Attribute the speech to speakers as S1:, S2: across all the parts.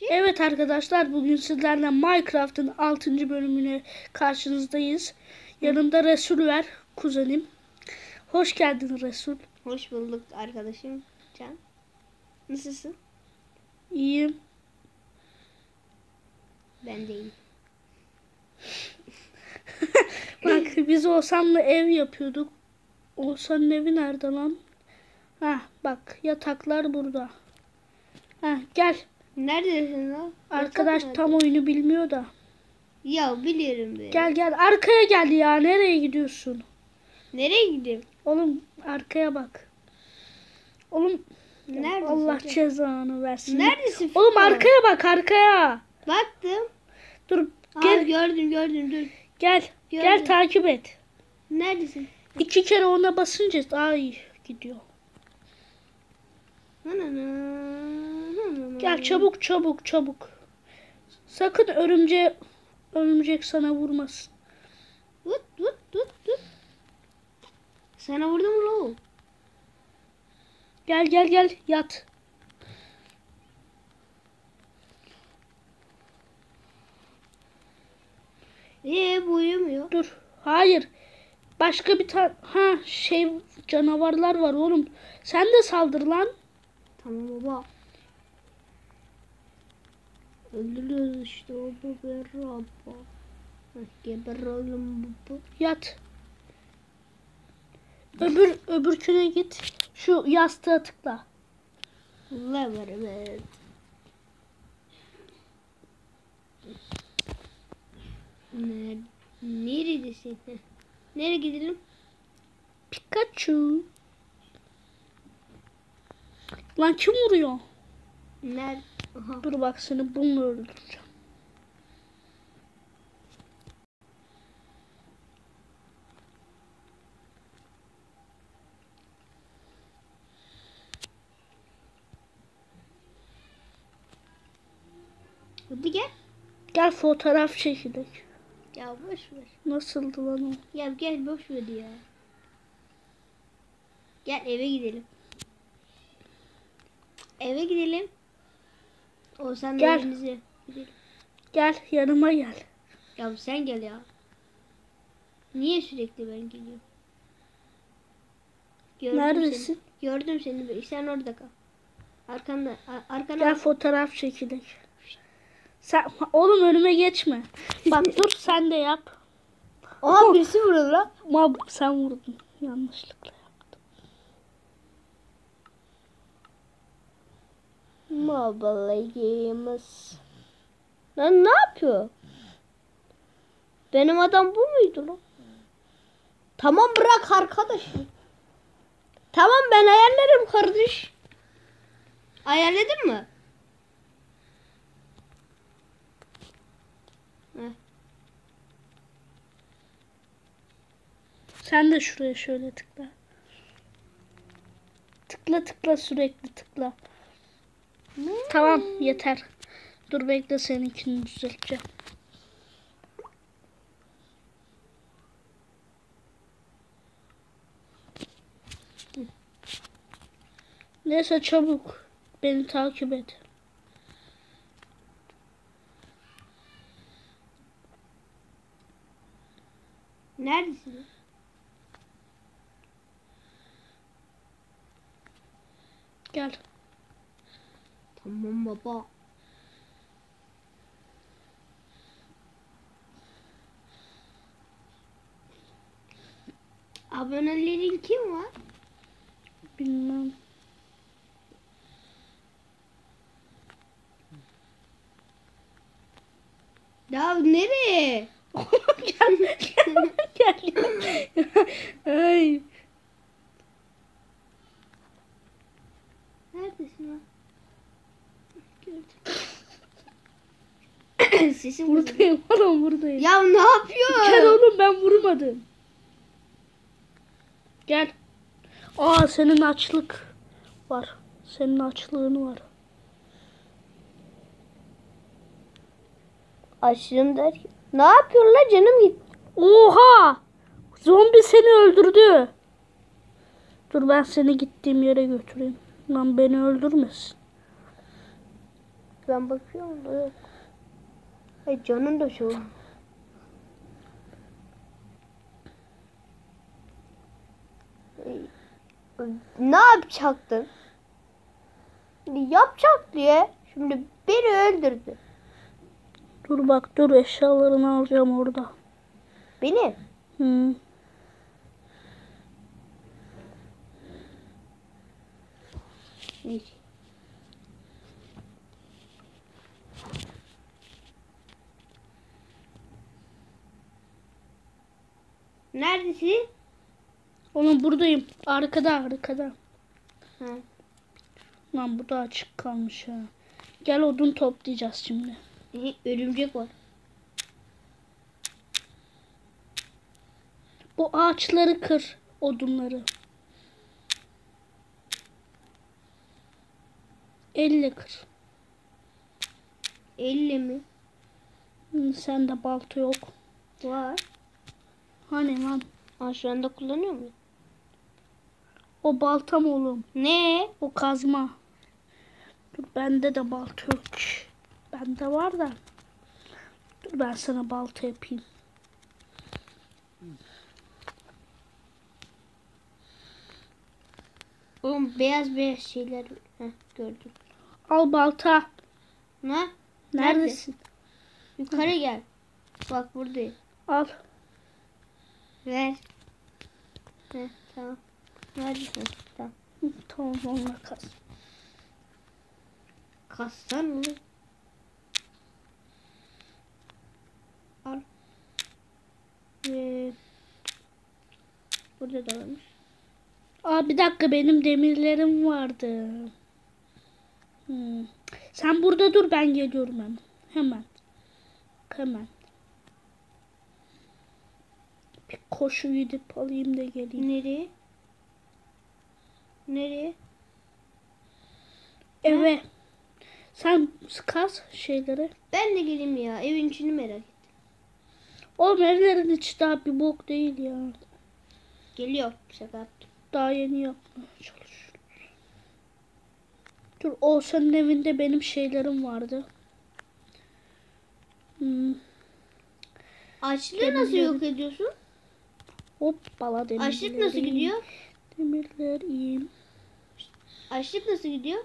S1: Evet arkadaşlar bugün sizlerle Minecraft'ın 6. bölümüne karşınızdayız. Yanımda Resul var kuzenim. Hoş geldin Resul.
S2: Hoş bulduk arkadaşım Can. Nasılsın?
S1: İyiyim.
S2: Ben de iyiyim.
S1: Bak biz Oğuzhan'la ev yapıyorduk. Oğuzhan'ın evi nerede lan? Heh bak yataklar burada. Heh gel.
S2: Neredesin lan?
S1: Arkadaş
S2: Yatak
S1: tam oyunu bilmiyor da.
S2: Ya biliyorum be.
S1: Gel gel arkaya gel ya nereye gidiyorsun?
S2: Nereye gideyim?
S1: Oğlum arkaya bak. Oğlum
S2: Neredesin?
S1: Allah
S2: Gel.
S1: cezanı versin.
S2: Neredesin?
S1: Oğlum
S2: Fiko?
S1: arkaya bak arkaya.
S2: Baktım.
S1: Dur
S2: Aa,
S1: gel
S2: gördüm gördüm dur.
S1: gel
S2: gördüm.
S1: gel takip et.
S2: Neredesin?
S1: İki kere ona basınca iyi gidiyor. Gel çabuk çabuk çabuk. Sakın örümceğe örümcek sana vurmasın.
S2: Vut vut vut vut. Sana vurdum mu lan?
S1: Gel gel gel yat.
S2: Eee bu uyumuyor.
S1: Dur. Hayır. Başka bir tane ha şey canavarlar var oğlum. Sen de saldır lan.
S2: Tamam baba. Öldürüyoruz işte o bebe rabba. Geber oğlum baba.
S1: Yat. Öbür öbürküne git. Şu yastığa tıkla.
S2: Allah var evet. Nerede? Neredesin? Nereye gidelim?
S1: Pikachu. Lan kim vuruyor?
S2: Nerede? Aha.
S1: Dur bak seni bununla öldüreceğim.
S2: Hadi gel.
S1: Gel fotoğraf çekilelim.
S2: Ya boş ver.
S1: Nasıldı lan o?
S2: Ya gel boş ver ya. Gel eve gidelim. Eve gidelim. O sen
S1: Gel.
S2: gidelim.
S1: Gel yanıma gel.
S2: Ya sen gel ya. Niye sürekli ben geliyorum? Gördüm
S1: Neredesin?
S2: Seni. Gördüm seni. Sen orada kal. Arkanda. Arkana
S1: Gel fotoğraf çekilelim. Sen oğlum önüme geçme. Bak dur sen de yap.
S2: Aa birisi vurdu lan.
S1: Ama sen vurdun yanlışlıkla.
S2: Mobile Games. Lan ne yapıyor? Benim adam bu muydu lan? Tamam bırak arkadaşım. Tamam ben ayarlarım kardeş. Ayarladın mı? Heh.
S1: Sen de şuraya şöyle tıkla. Tıkla tıkla sürekli tıkla. Tamam yeter. Dur bekle seninkini düzelteceğim. Neyse çabuk. Beni takip et.
S2: Neredesin?
S1: Gel.
S2: Tamam baba. Abonelerin kim var?
S1: Bilmem.
S2: Ya nereye?
S1: gel. Gel. gel. Ay.
S2: Neredesin lan? Gördüm. Sesim buradayım.
S1: Oğlum buradayım.
S2: Ya ne yapıyor?
S1: Gel oğlum ben vurmadım. Gel. Aa senin açlık var. Senin açlığın var.
S2: Aşırım der. Ne yapıyor la canım git.
S1: Oha! Zombi seni öldürdü. Dur ben seni gittiğim yere götüreyim. Lan beni öldürmesin.
S2: Ben bakıyorum da yok. Ay canın da şu. Ay, Ne yapacaktın? Yapacak diye. Şimdi beni öldürdü.
S1: Dur bak dur eşyalarını alacağım orada.
S2: Beni.
S1: Hı.
S2: Neyse. Neredesin?
S1: Oğlum buradayım. Arkada arkada.
S2: Ha.
S1: Lan bu da açık kalmış ha. Gel odun toplayacağız şimdi.
S2: e, Örümcek var.
S1: Bu ağaçları kır. Odunları. Elle kır.
S2: Elle mi?
S1: Hı, Sende balta yok.
S2: Var.
S1: Hani lan?
S2: Aa, şu anda kullanıyor muyum?
S1: O balta mı oğlum?
S2: Ne?
S1: O kazma. Dur bende de balta yok. Bende var da. Dur ben sana balta yapayım.
S2: Oğlum beyaz beyaz şeyler. Heh, gördüm.
S1: Al balta.
S2: Ne?
S1: Neredesin?
S2: Yukarı gel. Bak buradayım.
S1: Al.
S2: Ver. Heh, tamam. Neredesin? Tamam.
S1: Tamam onunla kaz.
S2: Kastan mı? Al. Ve burada da varmış.
S1: Aa bir dakika benim demirlerim vardı. Hmm. Sen burada dur ben geliyorum hemen. Hemen. Hemen. Bir koşu gidip alayım da geleyim.
S2: Nereye? Nereye?
S1: Eve. Sen kaz şeyleri.
S2: Ben de geleyim ya. Evin içini merak ettim.
S1: Oğlum evlerin içi daha bir bok değil ya.
S2: Geliyor. Şaka yaptım.
S1: Daha yeni yapmaya çalışıyorum. Dur Oğuzhan'ın evinde benim şeylerim vardı. Hmm.
S2: Açlığı nasıl yok ediyorsun?
S1: Hoppala demirlerim.
S2: Açlık nasıl gidiyor?
S1: Demirler iyiyim.
S2: Açlık nasıl gidiyor?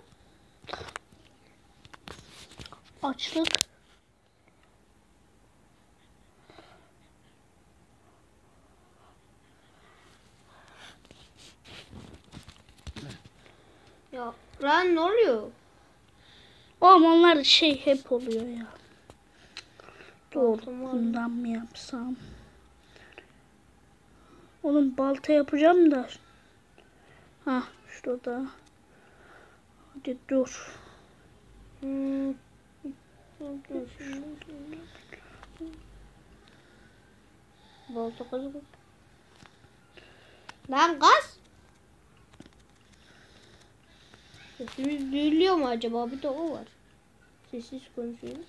S1: Açlık.
S2: Ya lan ne oluyor?
S1: Oğlum onlar şey hep oluyor ya.
S2: Baltam
S1: bundan mı yapsam? Oğlum balta yapacağım da. Ha şurada. Hadi dur.
S2: Hmm. Balta kazık. Lan gaz. Sesimiz duyuluyor mu acaba? Bir de o var. Sessiz konuşuyoruz.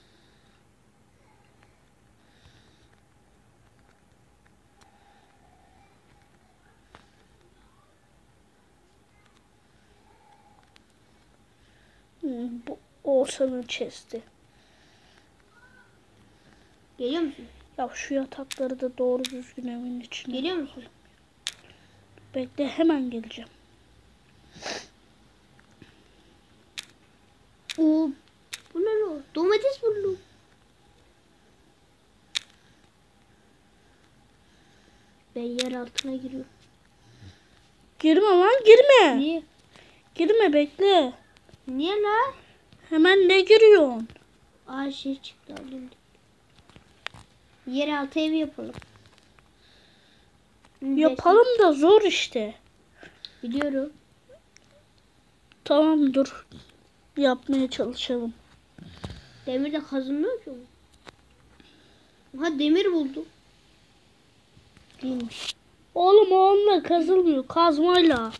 S1: Hmm, bu Oğuzhan'ın chest'i.
S2: Geliyor musun?
S1: Ya şu yatakları da doğru düzgün evin içine.
S2: Geliyor musun?
S1: Bekle hemen geleceğim.
S2: Oo, bu ne lan? Domates buldum. Ben yer altına giriyorum.
S1: Girme lan girme.
S2: Niye?
S1: Girme bekle.
S2: Niye lan?
S1: Hemen ne giriyorsun?
S2: Aa şey çıktı alayım. Yer altı evi yapalım.
S1: Yapalım da zor işte.
S2: Biliyorum.
S1: Tamam dur. Yapmaya çalışalım.
S2: Demir de kazınmıyor ki. Ha demir buldum. Değilmiş.
S1: Oğlum onunla kazılmıyor. Kazmayla.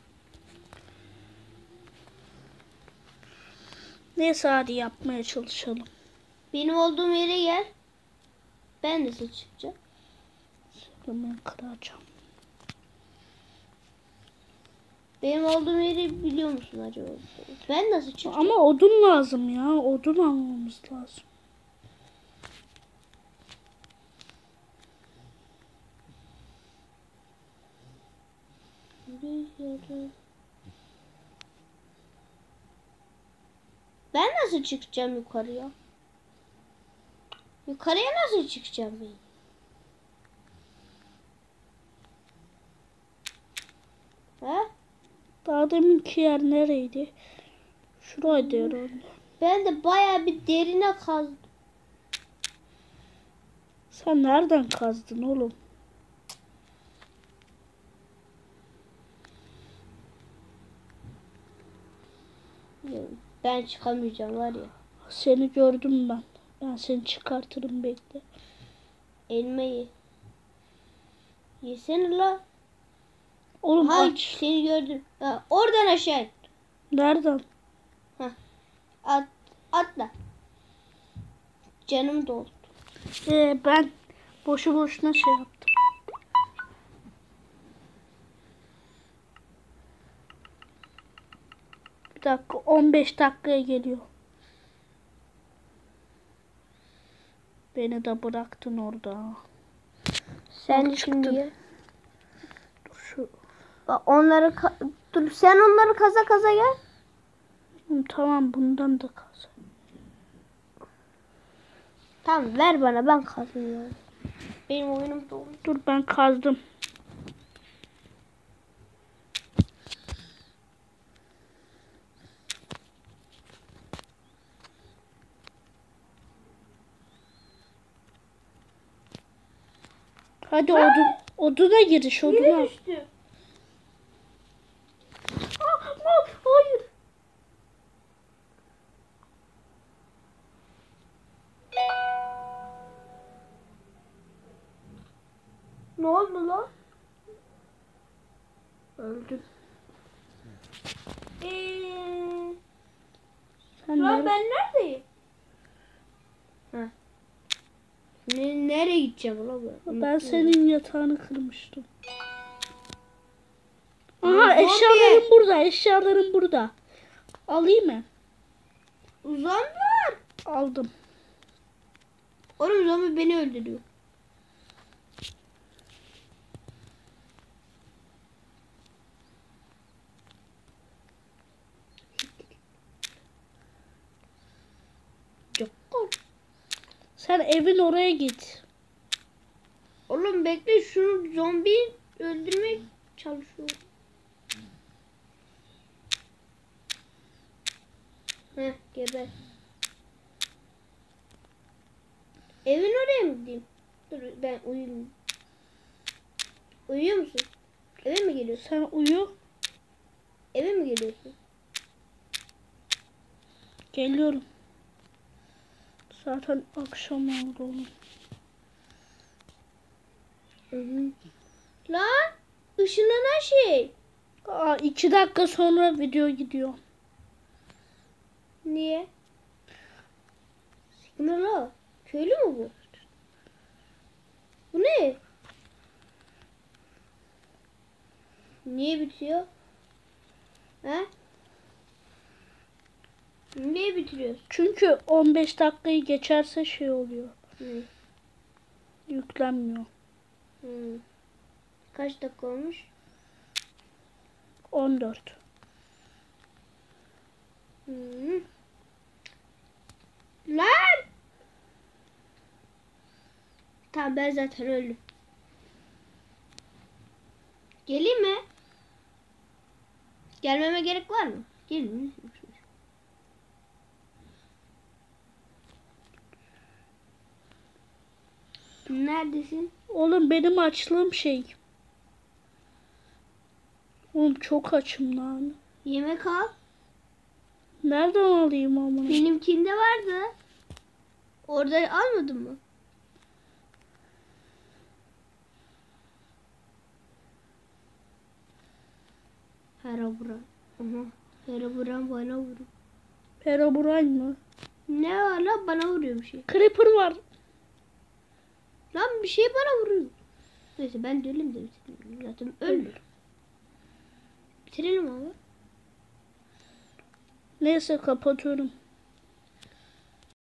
S1: Neyse hadi yapmaya çalışalım.
S2: Benim olduğum yere gel. Ben de çıkacağım.
S1: Hemen kıracağım.
S2: Benim olduğum yeri biliyor musun acaba? Ben nasıl çıkacağım?
S1: Ama odun lazım ya. Odun almamız lazım.
S2: Ben nasıl çıkacağım yukarıya? Yukarıya nasıl çıkacağım ben? Ha?
S1: Daha deminki yer nereydi? Şuraydı herhalde.
S2: Ben de bayağı bir derine kazdım.
S1: Sen nereden kazdın oğlum?
S2: Ben çıkamayacağım var ya.
S1: Seni gördüm ben. Ben seni çıkartırım bekle.
S2: Elmayı. Yesene la.
S1: Oğlum
S2: Hay
S1: aç.
S2: seni gördüm. Ha, oradan aşağı.
S1: Nereden?
S2: At, atla. Canım doldu.
S1: Ee, ben boşu boşuna şey yaptım. Bir dakika 15 dakikaya geliyor. Beni de bıraktın orada.
S2: Sen
S1: Bak
S2: şimdi.
S1: Dur şu.
S2: Bak onları dur sen onları kaza kaza gel.
S1: Tamam bundan da kaz.
S2: Tamam ver bana ben kazıyorum. Benim oyunum doldu.
S1: Dur ben kazdım. Hadi odun, oduna giriş oduna.
S2: düştü.
S1: Ah, ah, hayır.
S2: Ne oldu lan?
S1: Öldüm.
S2: Eee,
S1: Sen
S2: ben neredeyim? Ha. Ne, nereye gideceğim lan ben?
S1: Ben senin yatağını kırmıştım. Aha eşyalarım burada. Eşyalarım burada. Alayım mı?
S2: Zombi var.
S1: Aldım.
S2: Oğlum zombi beni öldürüyor. Çok
S1: Sen evin oraya git.
S2: Oğlum bekle şunu zombi öldürmeye çalışıyorum. Heh geber. Evin oraya mı gideyim? Dur ben uyuyayım. Uyuyor musun? Eve mi geliyorsun?
S1: Sen uyu.
S2: Eve mi geliyorsun?
S1: Geliyorum. Zaten akşam oldu oğlum.
S2: Lan ışınlanan şey.
S1: Aa, iki dakika sonra video gidiyor.
S2: Niye? La? Köylü mü bu? Bu ne? Niye bitiyor? He? Niye bitiriyorsun?
S1: Çünkü 15 dakikayı geçerse şey oluyor.
S2: Hı.
S1: Yüklenmiyor.
S2: Hı. Kaç dakika olmuş?
S1: 14.
S2: Hı. Lan! Tamam ben zaten öldüm. Geleyim mi? Gelmeme gerek var mı? Gelin. Neredesin?
S1: Oğlum benim açlığım şey. Oğlum çok açım lan.
S2: Yemek al.
S1: Nereden alayım amına?
S2: Benimkinde vardı. Orada almadın mı? Herobrine. Aha. Herobrine bana vuruyor.
S1: Herobrine mı?
S2: Ne var lan bana vuruyor bir şey.
S1: Creeper var.
S2: Lan bir şey bana vuruyor. Neyse ben de ölüm dedim. Zaten ölmüyorum. Bitirelim abi.
S1: Neyse kapatıyorum.